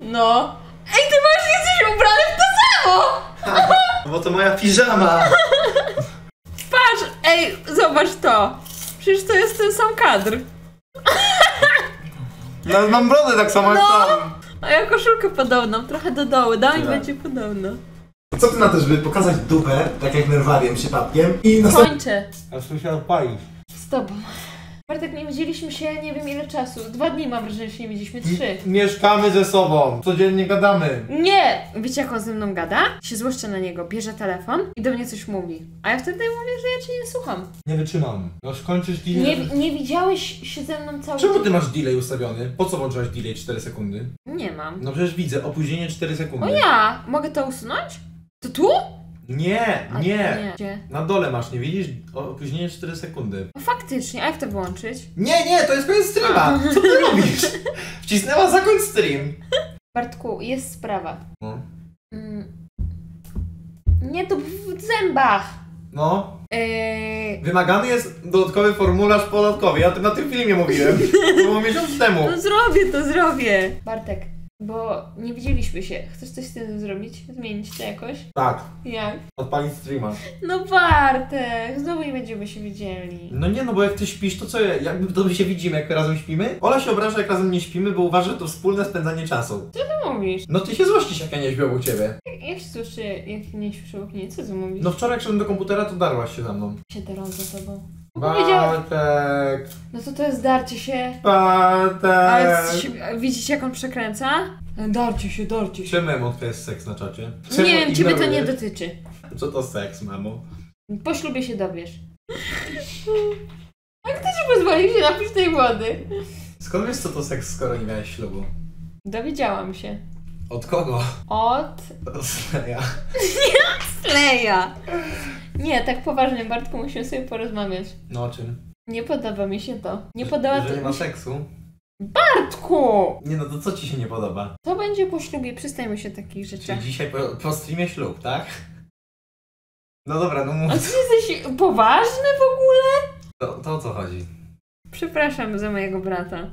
No. Ej, ty właśnie jesteś ubrany w to samo! No bo to moja piżama. Patrz, ej, zobacz to. Przecież to jest ten sam kadr. Nawet mam brodę tak samo jak No. tam. A ja koszulkę podobną, trochę do dołu, dam i Tak. będzie podobno. Co ty na to, żeby pokazać dupę, tak jak nerwarium przypadkiem i następnie... Kończę A słyszałem odpalić. z tobą. Bartek, nie widzieliśmy się nie wiem ile czasu. Dwa dni mam wrażenie, że się nie widzieliśmy. Trzy. Mieszkamy ze sobą. Codziennie gadamy. Nie! Wiecie jak on ze mną gada? Się złoszczę na niego, bierze telefon i do mnie coś mówi. A ja wtedy mówię, że ja cię nie słucham. Nie wytrzymam. Już kończysz delay. Nie, nie widziałeś się ze mną cały Czemu ty masz delay ustawiony? Po co włączyłaś delay 4 sekundy? Nie mam. No przecież widzę, opóźnienie 4 sekundy. O ja! Mogę to usunąć? To tu? Nie, A, nie. Gdzie? Na dole masz, nie widzisz? Opóźnienie 4 sekundy. No faktycznie, a jak to wyłączyć? Nie, nie, to jest koniec streama. Co ty robisz? Wcisnęła zakończ stream. Bartku, jest sprawa. No. Mm. Nie, to w zębach. No. Yy, Wymagany jest dodatkowy formularz podatkowy. Ja tym na tym filmie mówiłem. To było miesiąc temu. no zrobię to, zrobię. Bartek, bo nie widzieliśmy się. Chcesz coś z tym zrobić? Zmienić to jakoś? Tak, Jak? odpalić streama. No Bartek, znowu nie będziemy się widzieli. No nie, no bo jak ty śpisz, to co, jakby dobrze się widzimy, jak razem śpimy? Ola się obraża, jak razem nie śpimy, bo uważa, że to wspólne spędzanie czasu. Co mówisz? No ty się złościsz, jak ja nie śpię u ciebie. Jak, jak się słyszy, jak nie śpisz obok mnie? Co ty mówisz? No wczoraj jak szedłem do komputera, to darłaś się za mną. się teraz za tobą. No. Bartek, No to to jest darcie się. Bartek. Widzicie jak on przekręca? Darcie się, darcie się. Czemu emotka jest seks na czacie? Nie wiem, ciebie to nie ignorujesz? dotyczy. Co to seks, mamo? Po ślubie się dowiesz. A kto ci pozwolił się napić tej wody? Skąd wiesz, co to seks, skoro nie miałeś ślubu? Dowiedziałam się. Od kogo? Od Od ja. Sleja. Nie, tak poważnie, Bartku, musimy sobie porozmawiać. No o czym? Nie podoba mi się to. Nie podoba Że to nie ma seksu? Bartku! Nie no, to co ci się nie podoba? To będzie po ślubie, przystajmy się takich rzeczy. Czyli dzisiaj po, po streamie ślub, tak? No dobra, no A mów. ty jesteś poważny w ogóle? To, to o co chodzi? Przepraszam za mojego brata.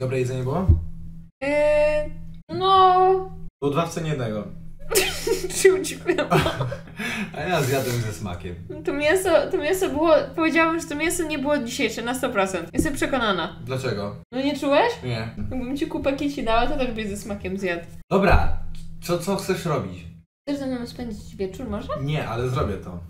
Dobre jedzenie było? Yy, no... Było dwa w cenie jednego. A ja zjadłem ze smakiem. To mięso, to mięso było... Powiedziałabym, że to mięso nie było dzisiejsze na 100%. Jestem przekonana. Dlaczego? No nie czułeś? Nie. Jakbym ci kupę kici dała, to też byś ze smakiem zjadł. Dobra, co, co chcesz robić? Chcesz ze mną spędzić wieczór może? Nie, ale zrobię to.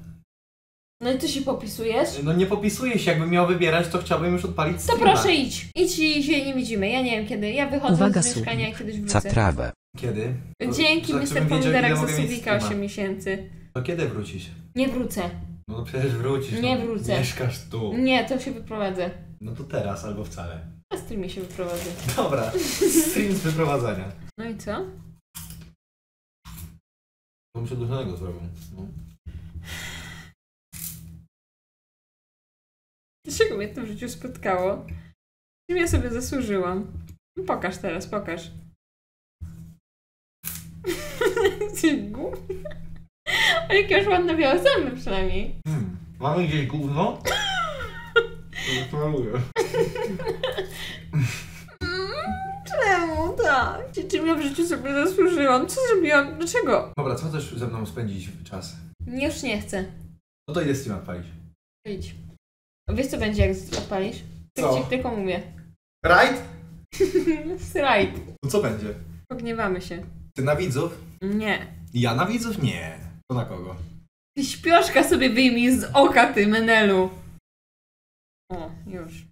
No i ty się popisujesz? No nie popisuję się, jakbym miał wybierać, to chciałbym już odpalić To streama. proszę idź. Idź i się nie widzimy. Ja nie wiem kiedy. Ja wychodzę Uwaga, z mieszkania i kiedyś Za wrócę. trawę. Kiedy? To- Dzięki Mr. wiedział, ile Pomidorek za mogę mieć subika streama. 8 miesięcy. To kiedy wrócisz? Nie wrócę. No to przecież wrócisz. Nie no. wrócę. Mieszkasz tu. Nie, to się wyprowadzę. No to teraz albo wcale. Na streamie się wyprowadzę. Dobra, stream z wyprowadzania. No i co? Bym przedłużonego zrobił. No. Dlaczego mnie to w życiu spotkało? Czym ja sobie zasłużyłam? No pokaż teraz, pokaż. Głupi. A jakie masz ładne białe zęby przynajmniej. Hmm. Mamy gdzieś gówno? To maluję. Czemu tak? Czy- Czym ja w życiu sobie zasłużyłam? Co zrobiłam? Dlaczego? Dobra, co chcesz ze mną spędzić czas? Już nie chcę. No to idę stream odpalić. Idź. Wiesz co będzie jak odpalisz? Tak Co? ci tylko mówię. Right? Right. No co będzie? Pogniewamy się. Ty na widzów? Nie. Ja na widzów? Nie. To na kogo? Ty śpioszka sobie wyjmij z oka, ty menelu. O, już.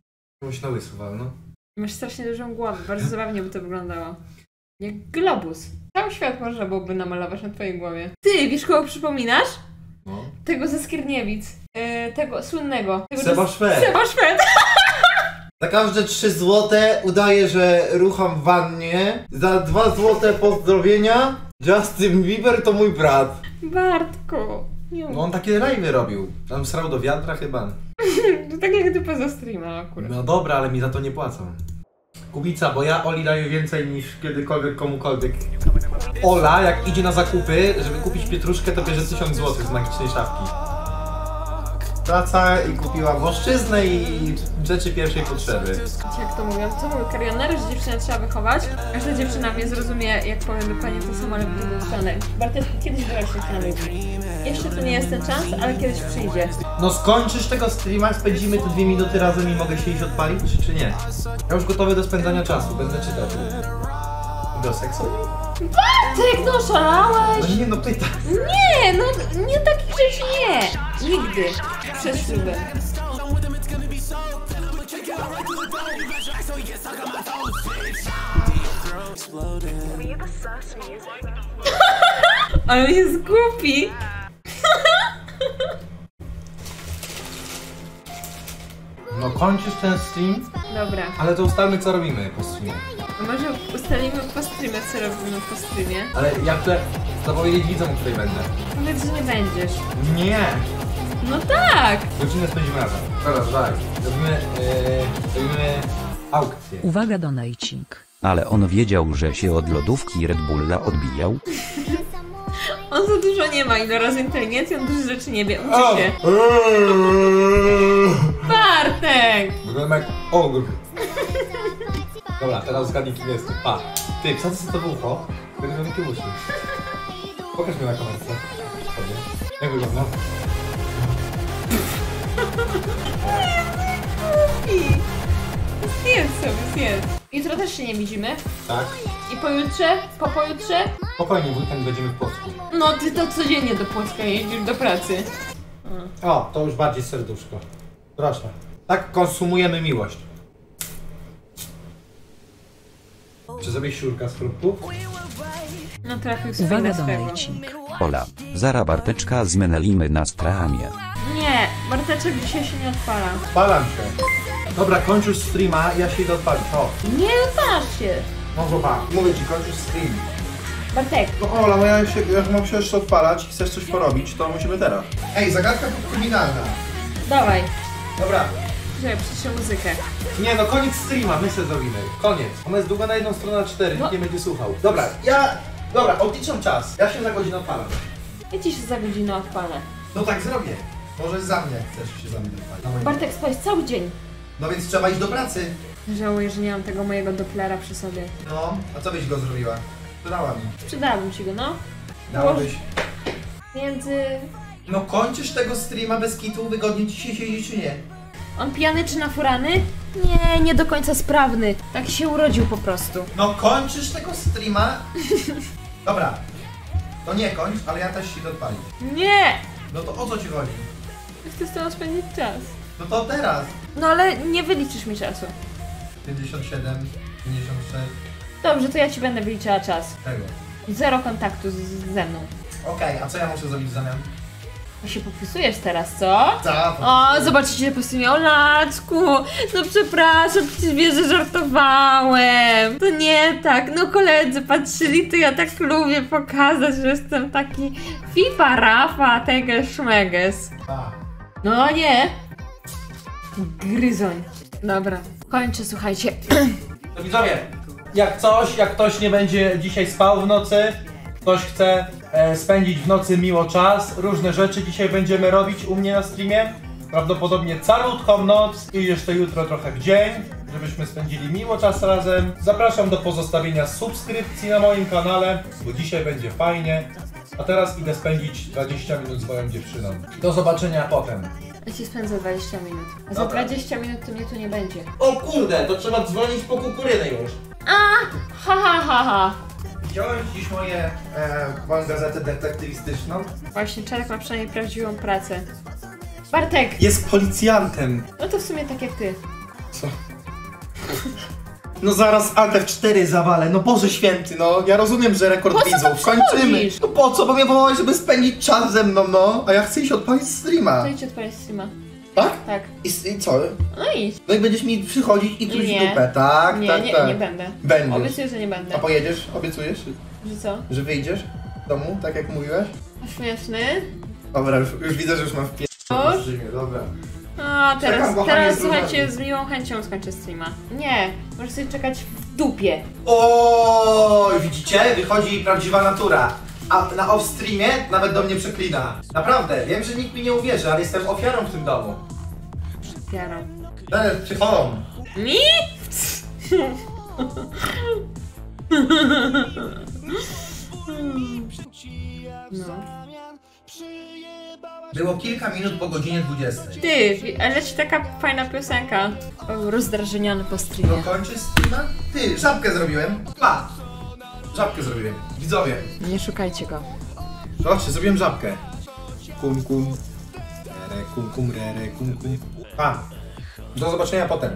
Komuś na łysy no. Masz strasznie dużą głowę, bardzo zabawnie by to wyglądało. Jak globus. Cały świat można byłoby namalować na twojej głowie. Ty, wiesz kogo przypominasz? Tego ze Skierniewic. Yy, tego słynnego. Tego Seba Szwed. Seba Szwed. Za każde 3 złote udaję, że rucham w wannie. Za 2 złote pozdrowienia. Justin Bieber to mój brat. Bartku. Nie No on takie rajwy robił. Tam srał do wiatra chyba. To tak jak ty poza streama akurat. No dobra, ale mi za to nie płacą. Kubica, bo ja Oli daję więcej niż kiedykolwiek komukolwiek. Ola, jak idzie na zakupy, żeby kupić pietruszkę, to bierze 1000 zł z magicznej szafki. Wraca i kupiła włoszczyznę i rzeczy pierwszej potrzeby. Jak to mówią? Co mówią karionery, że dziewczynę trzeba wychować? Każda dziewczyna mnie zrozumie, jak powiem dokładnie to samo, ale w drugą stronę. Bartek, kiedyś dorośniesz na ludzi. Jeszcze to nie jest ten czas, ale kiedyś przyjdzie. No skończysz tego streama, spędzimy tu dwie minuty razem i mogę się iść odpalić, czy, czy nie? Ja już gotowy do spędzania czasu, będę czytał. Do seksu? Bartek, no szalałeś! No nie, no pytaj. Nie, no nie takich rzeczy nie. Nigdy. Przez ślubem. Ale jest głupi. No kończysz ten stream, Dobra, ale to ustalmy co robimy po streamie. A może ustalimy po streamie, co robimy po streamie? Ale ja chcę zapowiedzieć widzom, której będę. Powiedz, że nie będziesz. Nie! No tak! Godzinę spędzimy razem. Dobra, tak. Robimy, yy, robimy aukcję. Uwaga donajcik. Ale on wiedział, że się od lodówki Red Bulla odbijał. On za dużo nie ma i naraz inteligencji, on dużo rzeczy nie wie. Uczy się. Bartek! Wyglądam jak ogr. Dobra, teraz zgadnij kim jestem. Pa. Ty, sobie to w ucho. Będę miał takie uszy. Pokaż mi na kamerce. Jak wygląda? Zjedz sobie, zjedz. Jutro też się nie widzimy. Tak. I pojutrze? Po pojutrze? Spokojnie, w weekend będziemy w Płocku. No ty to codziennie do Płocka jeździsz do pracy. O, to już bardziej serduszko. Proszę. Tak konsumujemy miłość. Czy zrobię siurka z fruktów? No trafił sobie Uwaga na swego. donajcik. Ola, zara Barteczka zmenelimy na stramie. Nie, Barteczek dzisiaj się nie odpala. Spalam się. Dobra, kończysz streama, ja się idę odpalić. O, Nie odpalasz się. no zobacz. Mówię ci, kończysz stream. Bartek, No Ola, bo ja się, jak mam się jeszcze odpalać i chcesz coś porobić, to musimy teraz. Ej, zagadka kryminalna. dawaj. Dobra. Czekaj, przyciszę muzykę. Nie no, koniec streama, my sobie zrobimy. Koniec. Ona jest długa na jedną stronę na cztery, No. nikt nie będzie słuchał. Dobra, ja... Dobra, odliczam czas. Ja się na godzinę odpalam. Ja ci się za godzinę odpalę. No tak zrobię. Może za mnie chcesz się za mnie odpalić. Bartek, spałeś cały dzień. No więc trzeba iść do pracy. Żałuję, że nie mam tego mojego Dopplera przy sobie. No, a co byś go zrobiła? Sprzedała mi. Przydałabym ci go, no. Dałabyś. Między... No kończysz tego streama bez kitu, wygodnie ci się siedzi czy nie? On pijany czy nafurany? Nie, nie do końca sprawny. Tak się urodził po prostu. No kończysz tego streama? Dobra. To nie kończ, ale ja też się idę odpalić. Nie! No to o co ci chodzi? Chcę z tobą spędzić czas. No to teraz. No ale nie wyliczysz mi czasu. 57, 56, Dobrze, to ja ci będę wyliczała czas. tego. Zero kontaktu z, ze mną. Okej, a co ja muszę zrobić w zamian? A się podpisujesz teraz, co? Co? O, zobaczycie po streamie. O, Lacku, no przepraszam, przecież wiesz, że żartowałem. To nie tak. No koledzy patrzyli, to ja tak lubię pokazać, że jestem taki fipa, rafa, teges, szmeges. A. No nie. Gryzoń. Dobra, kończę, słuchajcie. To widzowie, jak coś, jak ktoś nie będzie dzisiaj spał w nocy, ktoś chce spędzić w nocy miło czas, różne rzeczy dzisiaj będziemy robić u mnie na streamie. Prawdopodobnie calutką noc i jeszcze jutro trochę w dzień, żebyśmy spędzili miło czas razem. Zapraszam do pozostawienia subskrypcji na moim kanale, bo dzisiaj będzie fajnie. A teraz idę spędzić 20 minut z moją dziewczyną. Do zobaczenia potem. Ja ci spędzę 20 minut. A za Dobra. 20 minut to mnie tu nie będzie. O kurde, to trzeba dzwonić po kukurydzy już. Ha, ha, ha, ha. Widziałeś dziś moje, e, gazetę detektywistyczną? Właśnie Czarek ma przynajmniej prawdziwą pracę. Bartek! Jest policjantem. No to w sumie tak jak ty. Co? No zaraz Altef 4 zawalę, no Boże Święty, no. Ja rozumiem, że rekord Po widzów. Kończymy. No po co? Bo mnie wołałeś, żeby spędzić czas ze mną, no. A ja chcę iść odpalić streama. To idź odpalić streama. Tak? Tak. I, I co? No idź. No i będziesz mi przychodzić i truć Nie. dupę, tak? Nie, tak, nie, tak. nie będę. Będziesz. Obiecuję, że nie będę. A pojedziesz? Obiecujesz? Że co? Że wyjdziesz z domu, tak jak mówiłeś? Śmieszny. Dobra, już, już widzę, że już mam w pie... Dobra. A, teraz, Czekam, teraz słuchajcie, z miłą chęcią skończę streama. Nie, możesz sobie czekać w dupie. O, widzicie? Wychodzi prawdziwa natura. A na off-streamie nawet do mnie przeklina. Naprawdę, wiem, że nikt mi nie uwierzy, ale jestem ofiarą w tym domu. Piara. Nawet psycholą. Mi? No. Było kilka minut po godzinie 20. Ty, ale ci taka fajna piosenka. O, rozdrażniony po No streamie. kończy streama? Ty, żabkę zrobiłem. Pa! Żabkę zrobiłem. Widzowie, Nie szukajcie go. Zobaczcie, zrobiłem żabkę. Kum kum. Rere kum kum rere kum kum. Pa. Do zobaczenia potem.